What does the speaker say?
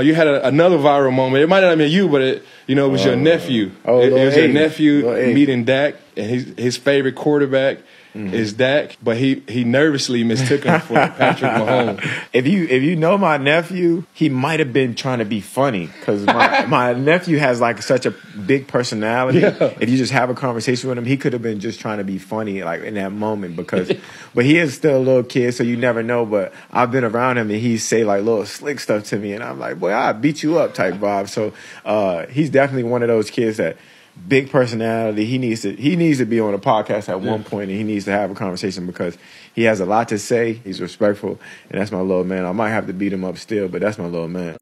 You had a, another viral moment. It might not have been you, but it, you know, it was your oh, nephew. oh, it, it was your nephew meeting Dak, and his his favorite quarterback Mm-hmm. is Dak, but he he nervously mistook him for Patrick Mahomes. If you if you know my nephew, he might have been trying to be funny because my, my nephew has like such a big personality. Yeah. If you just have a conversation with him, he could have been just trying to be funny like in that moment because, but he is still a little kid, so you never know. But I've been around him and he say like little slick stuff to me, and I'm like, boy, I beat you up type vibe. So uh, he's definitely one of those kids that big personality. He needs to he needs to be on a podcast at one point and he needs to have a conversation because he has a lot to say. He's respectful, and that's my little man. I might have to beat him up still, but that's my little man.